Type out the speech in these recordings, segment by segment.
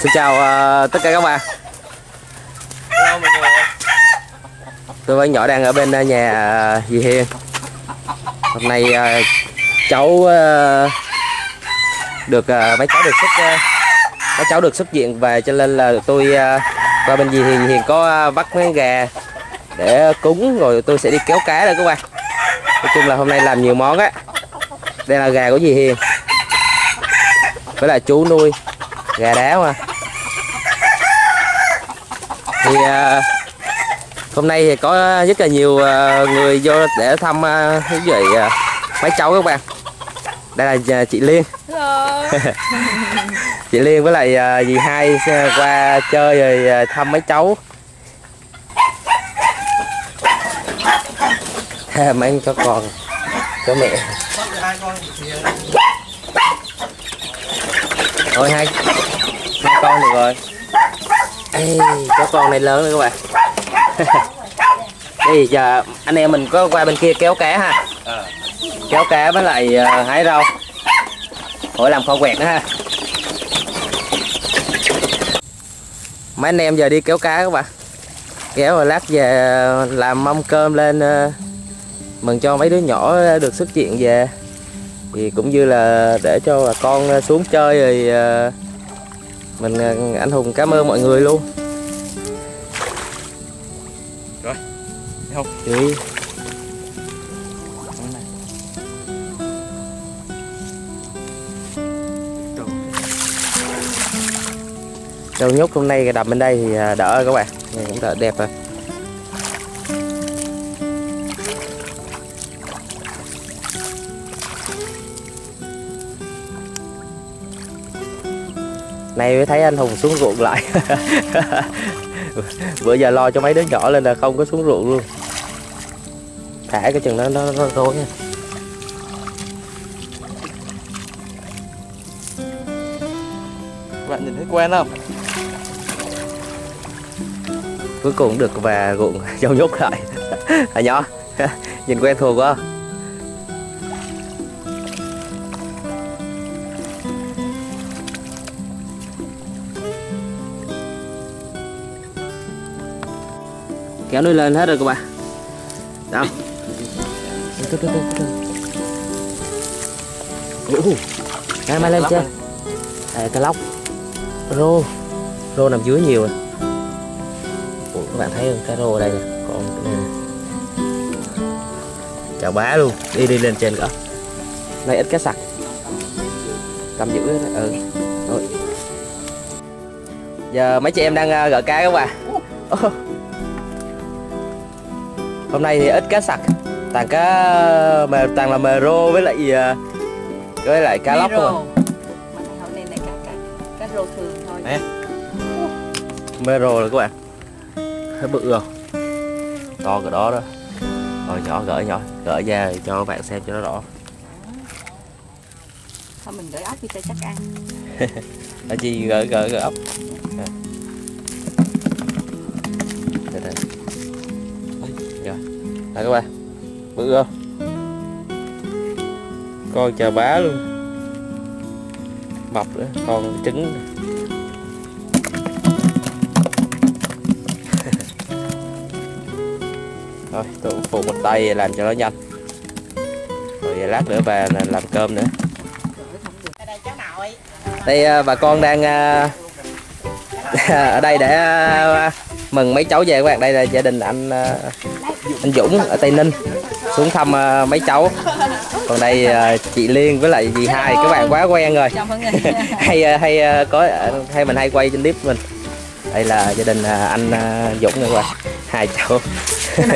Xin chào uh, tất cả các bạn. Tôi với nhỏ đang ở bên uh, nhà uh, dì Hiền Hôm nay uh, cháu uh, được uh, mấy cháu được xuất uh, mấy cháu được xuất diện về cho nên là tôi uh, qua bên dì Hiền Hiền có uh, bắt mấy gà để cúng rồi tôi sẽ đi kéo cá đây các bạn. Nói chung là hôm nay làm nhiều món á. Đây là gà của dì Hiền Với là chú nuôi gà đá mà thì uh, hôm nay thì có rất là nhiều uh, người vô để thăm cái gì uh, mấy cháu các bạn. Đây là uh, chị Liên. Chị Liên với lại uh, dì hai qua chơi rồi uh, thăm mấy cháu. Mấy chó con chó mẹ. Thôi hai Ê, con này lớn rồi các bạn. Đây giờ anh em mình có qua bên kia kéo cá ha. Kéo cá với lại uh, hái rau. Khỏi làm kho quẹt nữa ha. Mấy anh em giờ đi kéo cá các bạn. Kéo rồi lát về làm mâm cơm lên uh, Mừng cho mấy đứa nhỏ được xuất diện về. Thì cũng như là để cho bà con xuống chơi rồi uh, mình anh hùng cảm ơn mọi người luôn. Rồi thấy không? Đi. Đâu nhốt hôm nay đầm bên đây thì đỡ rồi các bạn. Cũng đỡ đẹp rồi Nay mới thấy anh Hùng xuống ruộng lại. Bữa giờ lo cho mấy đứa nhỏ lên là không có xuống ruộng luôn. Thả cái chừng nó nó, nó thôi nha. Bạn nhìn thấy quen không? Cuối cùng được và ruộng dâu nhốt lại. Hả nhỏ Nhìn quen thuộc quá kéo nuôi lên hết rồi các bạn. Đâu? Ủa, cái mai lên chưa à, cá lóc. Rô rô nằm dưới nhiều rồi. Ủa, các bạn thấy không? Cá rô ở đây nè. Còn cái này chào bá luôn. Đi đi lên trên nữa này ít cá sặc cầm giữ ừ. Rồi. giờ mấy chị em đang uh, gỡ cá các bạn hôm nay thì ít cá sặc. Toàn cá mà toàn là mè rô với lại với lại cá lóc thôi cá rô thường thôi. Nè mè rô rồi các bạn. Thấy bự không to cỡ đó đó. Rồi nhỏ gỡ nhỏ gỡ ra cho các bạn xem cho nó rõ. Thôi mình gửi ốc đi cho chắc ăn. Ở chi gỡ gỡ gỡ ốc Nè các bạn, Bự không? Con chà bá luôn. Mập nữa Còn trứng Rồi tôi phụ một tay làm cho nó nhanh. Rồi lát nữa về làm cơm nữa. Đây à, bà con đang à, ở đây để à, mừng mấy cháu về các bạn. Đây là gia đình anh anh Dũng ở Tây Ninh xuống thăm uh, mấy cháu. Còn đây uh, chị Liên với lại dì hai các bạn quá quen rồi. Hay uh, hay uh, có uh, hay mình hay quay trên clip mình. Đây là gia đình uh, anh uh, Dũng nữa các bạn hai cháu.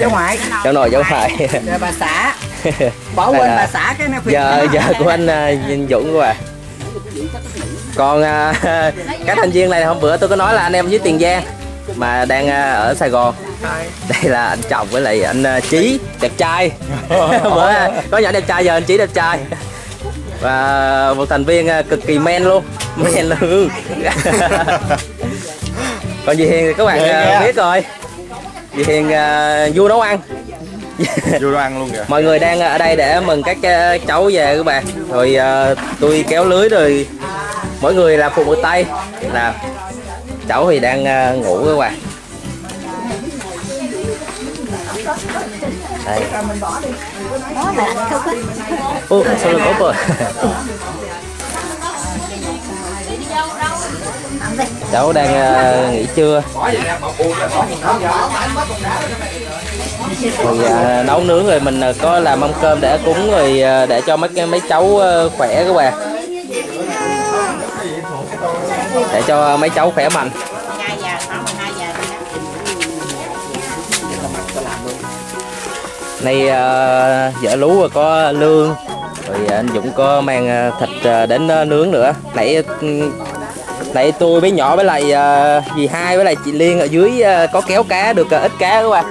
Cháu ngoại. Cháu nội cháu ngoại. rồi bà xã. Bỏ quên bà xã cái này giờ giờ của anh uh, Dũng các bạn còn uh, các thành viên này hôm bữa tôi có nói là anh em dưới Tiền Giang mà đang uh, ở Sài Gòn đây là anh chồng với lại anh uh, Chí đẹp trai. Bữa có nhỏ đẹp trai giờ anh Chí đẹp trai. Và một thành viên uh, cực kỳ men luôn. Men luôn. Còn dì Hiền thì các bạn uh, biết rồi. Dì Hiền vua nấu ăn. Vô đồ ăn luôn kìa. Mọi người đang ở đây để mừng các cháu về các bạn. Rồi uh, tôi kéo lưới rồi mỗi người làm phụ một tay. Là cháu thì đang ờ, ngủ các bạn đây Đó là không có ô sao được ốp rồi? Cháu đang ờ, nghỉ trưa. Rồi ờ, nấu nướng rồi mình ờ, có làm mâm cơm để cúng rồi ờ, để cho mấy cái mấy cháu ờ, khỏe các bạn để cho mấy cháu khỏe mạnh nay ờ, vợ lú có lương rồi anh Dũng có mang ờ, thịt ờ, đến ờ, nướng nữa. Nãy ừ, nãy tôi với nhỏ với lại ờ, dì hai với lại chị Liên ở dưới ờ, có kéo cá được ờ, ít cá các bạn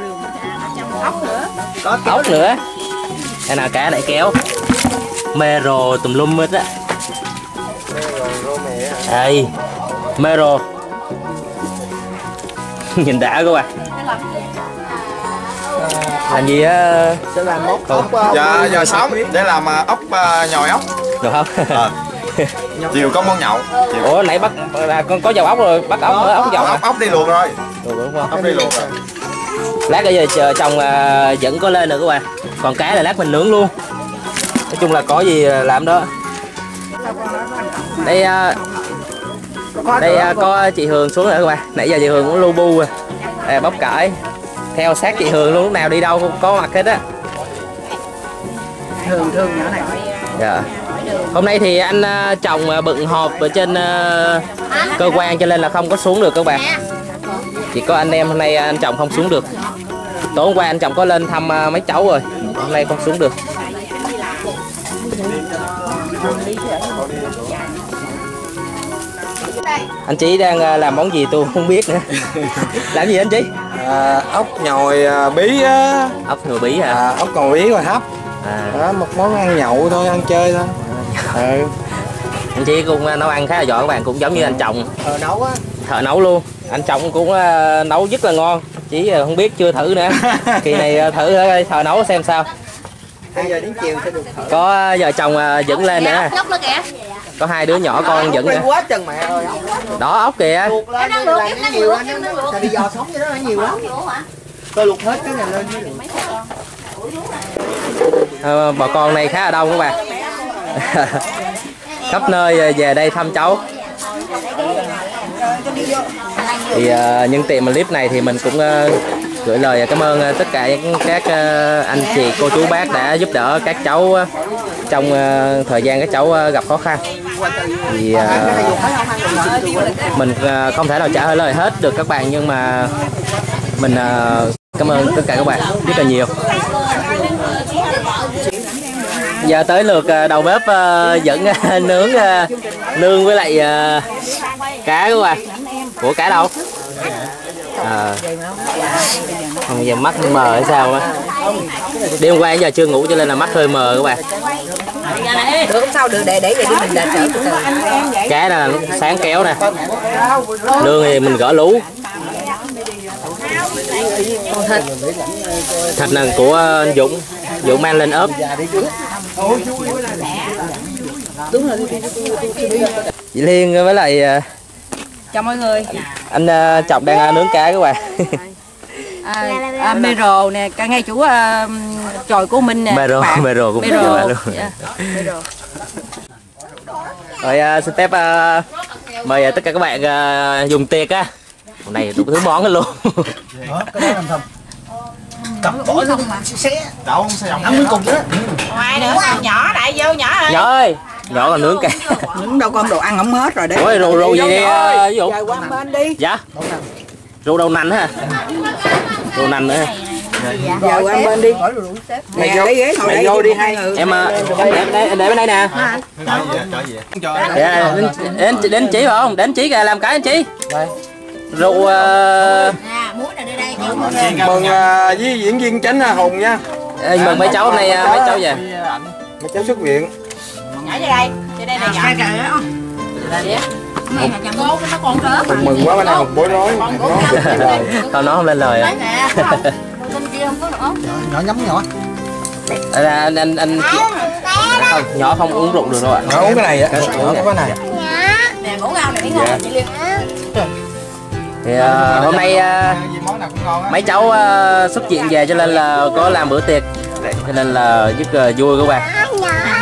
Trong ốc nữa. Có ốc nữa. Đây là cá để kéo. Mê rồ tùm lum hết á. Đây mê rồ. Nhìn đã các bạn làm gì á? Sẽ làm mốc Không. Dạ, giờ sống để làm à, ốc à, nhồi ốc. Được không? Ờ. Chiều có món nhậu. Chiều. Ủa nãy bắt là con có dầu ốc rồi bắt ốc nữa ốc dầu ốc, ốc đi luộc rồi. Được đúng không? Ốc đi luộc rồi. Lát bây giờ chờ chồng à, vẫn có lên nữa các bạn. Còn cá là lát mình nướng luôn. Nói chung là có gì làm đó. Đây đây có chị Hường xuống rồi các bạn. Nãy giờ chị Hường cũng lu bu rồi. Đây, bóc cải theo sát chị Hường luôn lúc nào đi đâu cũng có mặt hết á. Thường thường nhỏ này. Dạ. Hôm nay thì anh à, chồng à, bận họp ở trên à, cơ quan cho nên là không có xuống được các bạn. Chỉ có anh em hôm nay anh chồng không xuống được. Tối hôm qua anh chồng có lên thăm mấy cháu rồi. Hôm nay không xuống được. Anh chí đang làm món gì tôi không biết nữa. Làm gì anh chí à, ốc nhồi à, bí á ốc nồi bí hả à, ốc nhồi bí rồi hấp à, đó một món ăn nhậu thôi ăn chơi thôi ừ. anh chí cũng à, nấu ăn khá là giỏi các bạn cũng giống như anh chồng ờ nấu á thợ nấu luôn anh chồng cũng à, nấu rất là ngon chỉ à, không biết chưa thử nữa kỳ này à, thử thử thợ nấu xem sao bây giờ đến chiều sẽ được có à, vợ chồng à, dẫn lên nữa Nhóc nữa kìa có hai đứa nhỏ con dẫn nữa quá chừng mẹ ơi. Đó ốc kìa. Luộc lên Em đang như luộc, là em nó đang nhiều luộc, lắm em đang luộc. tại vì giò sống vậy đó là nhiều lắm. Tôi luộc hết cái này lên mới được Ờ, bà con này khá là đông các bạn. Khắp nơi về đây thăm cháu. Thì à, nhân tiện mà clip này thì mình cũng à, gửi lời cảm ơn tất cả những các anh chị cô chú bác đã giúp đỡ các cháu trong thời gian các cháu gặp khó khăn thì uh, mình uh, không thể nào trả lời hết được các bạn nhưng mà mình uh, cảm ơn tất cả các bạn rất là nhiều. Giờ tới lượt đầu bếp dẫn nướng à, nương với lại cá các bạn. Của cá đâu? À, không giờ mắt mờ hay sao á? Đêm qua giờ chưa ngủ cho nên là mắt hơi mờ các bạn. Được không sao được để để vậy đi mình đợi trở từ từ cá là sáng kéo nè. Nương thì mình gỡ lú Còn thịt thịt là của anh Dũng. Dũng mang lên ốp. Chị Liên với lại à, Chào mọi người. anh à, chồng đang à, nướng cá các bạn à, à, Mero nè cả ngay chủ à, tròi của Minh nè. Mero, bạn. Mero cũng Mero. bạn luôn. Dạ, Mero. rồi à, xin phép à, mời à, tất cả các bạn à, dùng tiệc á. Hôm nay đủ thứ món hết luôn. Đâu không sao? Ăn cuối cùng đó Ngoài nữa nhỏ đại vô nhỏ ơi. Nhỏ ơi nhỏ còn nướng cá Những đâu con đồ ăn không hết rồi đấy. Ôi rượu rượu gì đi à, ví dụ. Qua bên đi. Dạ rượu đầu nành ha rượu nành nữa. Giờ qua bên đi. Mày vô mày đây vô đi. hai em à, em để, để, bên đây nè. Dạ, đến, đến, chí phải không? Đến chí kìa làm cái anh chí. Rượu à, mừng à, với diễn viên chính à, hùng nha. Ê, mừng mấy cháu hôm nay à, mấy cháu về mấy cháu xuất viện. Vô đây Vô đây này nhỏ hùng mừng quá bữa nay hùng bối rối. Con nó không lên lời à. nhỏ nhắm nhỏ. Đây là anh anh anh không nhỏ không uống rượu được đâu ạ nhỏ uống cái này á nhỏ có cái này. Nè bổ ngao này miếng ngon chị Liên thì ờ, hôm nay gì món nào cũng ngon á. mấy cháu ờ, xuất viện về cho nên là có làm bữa tiệc. Cho nên là rất là vui các bạn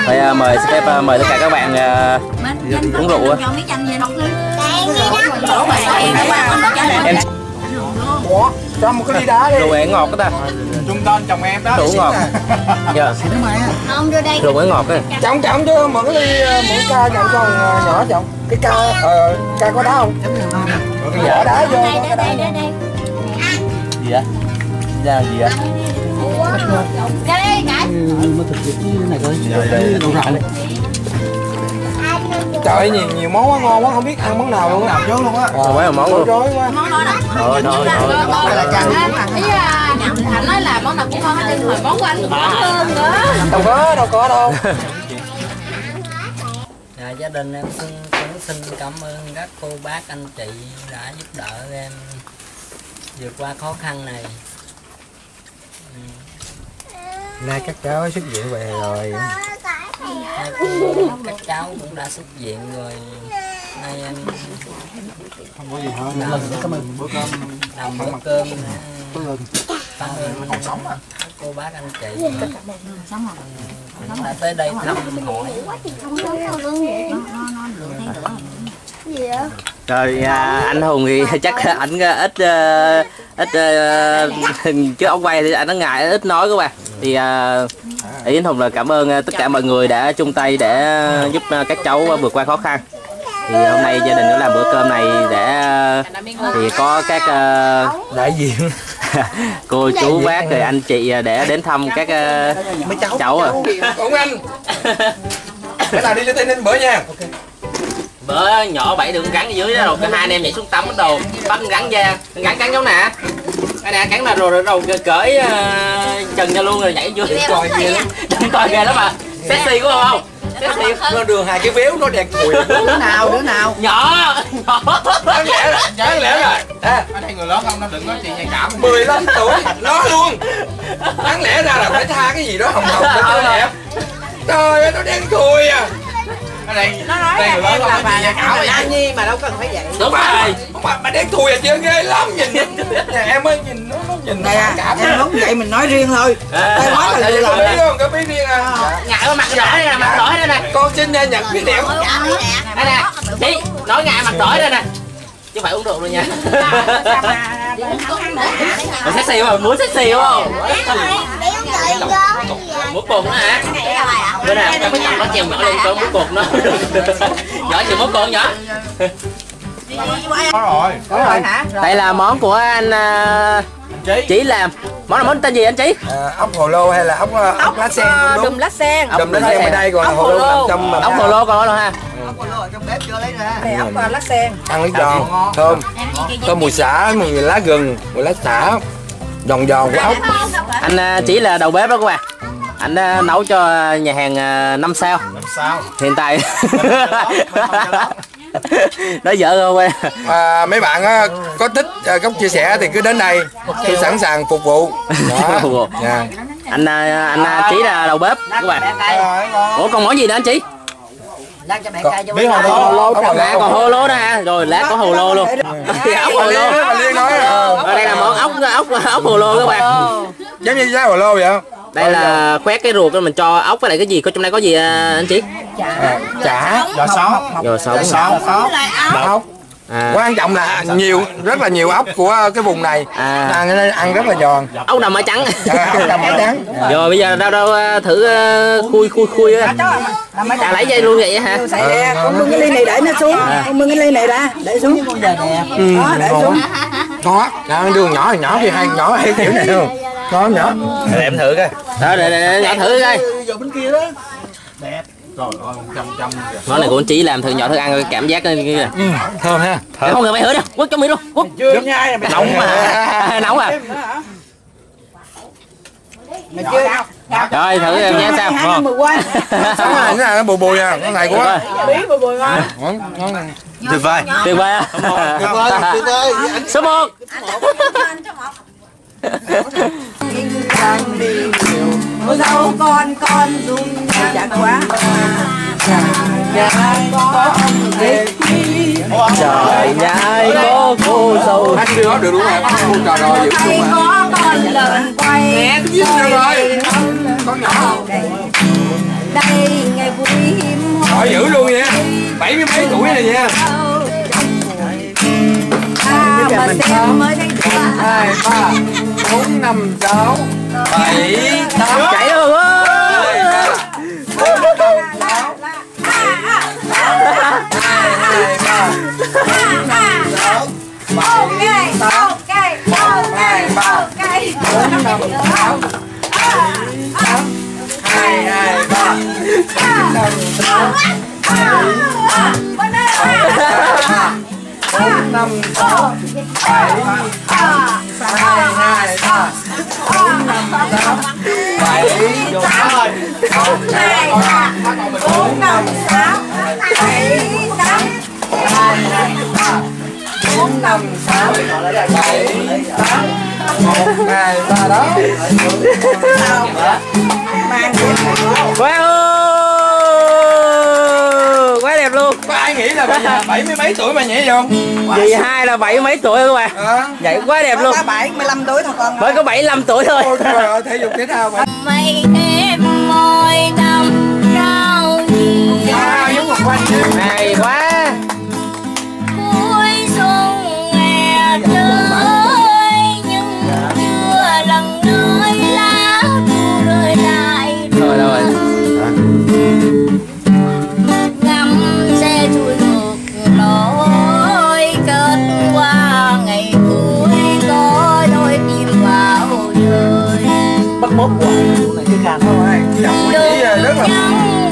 phải ờ, mời phép ờ, mời tất cả các bạn ờ, uống rượu á. em ủa cho một cái ly đá đi. Rượu ấy ngọt đó ta. Trung tên chồng em đó. Rượu ngọt. dạ. Không đưa đây. Rượu ấy ngọt á. Chồng chồng chứ mượn cái ly ờ, mượn ca chồng con ờ, nhỏ chồng. Cái ca ờ ca có đá không? Bỏ đá vô đây có đây đá đây đây. Gì á ra gì á ra đây cái trời ơi, nhiều nhiều món quá ngon quá không biết ăn món nào luôn á. Nào luôn á. Ồ, mấy món luôn rối quá thôi thôi thôi ý là anh nói là món nào cũng ngon hết trơn hồi món của anh cũng ngon hơn nữa. Đâu có đâu có đâu. Dạ, gia đình em xin cũng xin cảm ơn các cô bác anh chị đã giúp đỡ em vượt qua khó khăn này nay các cháu xuất viện về rồi. Các cháu cũng đã xuất viện rồi. Nay em không có gì hơn làm cảm ơn. Bữa cơm. Làm bữa cơm. Cảm ơn. Các cô bác anh chị. Cũng đã tới đây thăm hỏi rồi à, anh hùng thì chắc ảnh ít ờ, ít ờ, chứ ông quay thì anh nó ngại ít nói các bạn thì à, ý anh hùng là cảm ơn ờ, tất cả mọi người đã chung tay để giúp ờ, các cháu vượt qua khó khăn. Thì hôm nay gia đình đã làm bữa cơm này để thì có các ờ, đại diện. cô chú bác rồi anh chị để đến thăm các ờ, cháu? à. Cũng anh. Cái nào đi lên tây ninh bữa nha. Bữa nhỏ bảy đường gắn ở dưới đó rồi cái hai anh em nhảy xuống tắm bắt đầu. Bắt gắn ra. Gắn cắn giống nè cái nè cắn là rồi rồi, rồi cởi uh, chân ra luôn rồi nhảy dưới coi ghê lắm. Coi ghê lắm à sexy của không? sexy. nó đường hai cái véo nó đẹp. Cùi đứa nào đứa nào? Nhỏ nhỏ. Đáng lẽ là đáng lẽ là à, ở đây người lớn không? Nó đừng có chuyện nhạy cảm. 15 tuổi. Nó luôn. Đáng lẽ ra là phải tha cái gì đó hồng hồng cho nó đẹp. Trời ơi nó đen cùi à ở đây nó nói đây là em là bà cảm là Nhi mà đâu cần phải vậy. Đúng rồi. Mà, mà đen cùi à chưa ghê lắm nhìn nhà em ơi nhìn nó nó nhìn nè phản cảm em muốn vậy mình nói riêng thôi. À, nói là Tại vì làm có biết không? Có biết riêng à ngại mặt đỏ đây nè mặt đỏ đây nè. Con xin nha nhận biết đẹp đây nè chị nói ngại mặt đỏ đây nè. Chứ phải uống rượu luôn nha mà sexy không muốn sexy không muốn cột nữa hả? Bữa nào tao mới tập nó chèo nhỏ lên con muốn cột nó. Nhỏ chịu muốn cột nhỏ có rồi. Đúng rồi hả đây là món của anh à, Chí. Chí làm. Món là món tên gì anh chí? À, ốc hồ lô hay là ốc ốc lá sen Ờ, cũng đùm đúng lá sen. Đùm lá sen bên đây còn Ốc hồ lô hồ lô. nằm trong mà. Ốc hồ lô còn đó luôn ha? Này ốc và lá sen. Ăn nước giòn thơm. Có mùi xả mùi lá gừng mùi lá xả giòn giòn của ốc anh chí là đầu bếp đó các bạn. Anh nấu cho nhà hàng à, năm sao. Làm sao? Hiện tại nói vợ không quê à, mấy bạn á, có thích à, góc chia sẻ thì cứ đến đây tôi sẵn sàng phục vụ. Đó. dạ. anh à, anh à, chí là đầu bếp các bạn. Ủa còn món gì nữa anh chí lát cho mẹ Có- cay biết bữa hồ lô à, còn hồ lô đó ha. Rồi lát có hồ lô luôn. Ốc hồ lô mà liên nói ở đây là món ốc ốc ốc hồ lô các bạn. Giống như giá hồ lô vậy không đây là khoét cái ruột đó mình cho ốc với lại cái gì? Có trong đây có gì à, anh chí à, chả. Giò sống giò sống sống ốc. À, quan trọng là nhiều rất là nhiều ốc của cái vùng này. À. ăn nên ăn rất là giòn. Ốc đầm mỡ trắng? À, ốc trắng. Rồi bây giờ đâu đâu à, thử à, khui khui khui á. À, lấy dây luôn vậy hả? Ra, con bưng cái ly này để nó xuống. Con bưng cái ly này ra. Để xuống. Con giờ đẹp ừ, đó để xuống. Có đường nhỏ nhỏ thì hay nhỏ hay kiểu này không có nhỏ để em thử coi đó để, để, để nhỏ thử coi rồi ơi trăm trăm kìa món này của anh chí làm thử nhỏ thử ăn coi cảm giác cái kia ừ, thơm ha không ngờ mày hứa đâu quất trong miệng luôn quất chưa nhai mày nóng mà nóng à mà chưa rồi thử em nhé sao qua sống này cái này nó bùi bùi à cái này quá bùi bùi ngon ngon ngon tuyệt vời tuyệt vời á. số một dâu con con dung chặt quá. nhà có ông dịch trời nhai có cô su anh đưa đó được luôn hả cô trò đò dữ luôn hả có con lợn quay nè tôi rồi? rồi con nhỏ. đây ngày vui hiếm hỏi dữ luôn nha. Bảy mươi mấy tuổi này nha. À mà xem mới ba bốn năm sáu. Bảy tám. Chạy ok bốn năm sáu hai hai ba bốn năm sáu bảy hai hai ba bốn năm sáu bảy bốn năm sáu bảy tám, hai hai ba bốn năm sáu bảy tám một hai ba đó quá quá đẹp luôn có ai nghĩ là bây giờ bảy mươi mấy tuổi mà nhảy không? Dì hai là bảy mấy tuổi các bạn à, nhảy quá đẹp luôn. có 75 tuổi thôi con mới có 75 tuổi thôi. Ôi trời ơi thể dục thể thao mà mốt hoài này cái càng không của chị à, rất là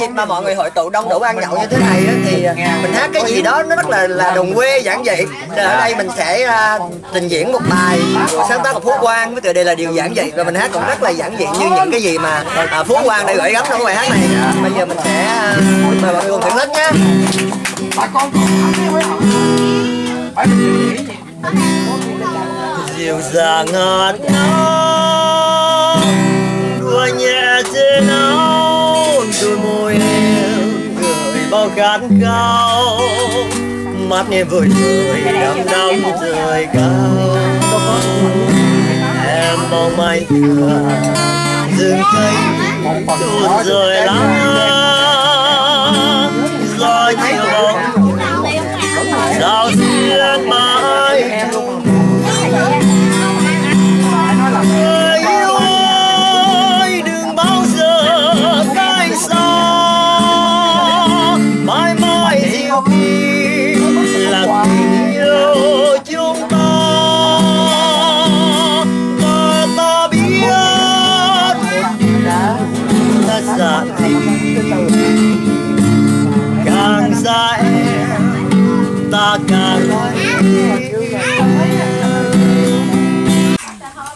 dịp mà mọi người hội tụ đông đủ ăn nhậu như thế này á, thì à, mình hát cái gì đó nó rất là là đồng quê giản dị. Ở đây mình sẽ à, trình diễn một bài của sáng tác của Phú Quang với tựa đề là điều giản dị. Và mình hát cũng rất là giản dị như những cái gì mà à, Phú Quang đã gửi gắm trong bài hát này. Bây giờ mình sẽ à, mời mọi người cùng thưởng thức nhé. Bà con dịu dàng ngọt ngào đùa nhẹ trên áo cát cao mắt nghe vội người đắm đắm trời cao. Em mong manh rừng cây tuôn rơi lá. Gió chiều bóng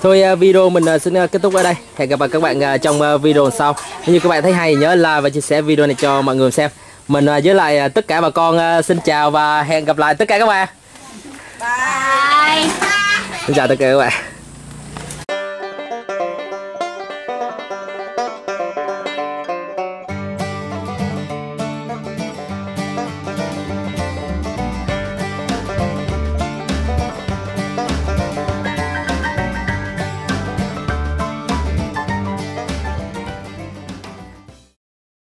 Thôi à, video mình à, xin à, kết thúc ở đây. Hẹn gặp lại các bạn trong video sau. Nếu như các bạn thấy hay nhớ like và chia sẻ video này cho mọi người xem. Mình với lại tất cả bà con xin chào và hẹn gặp lại tất cả các bạn. bye Xin chào tất cả các bạn.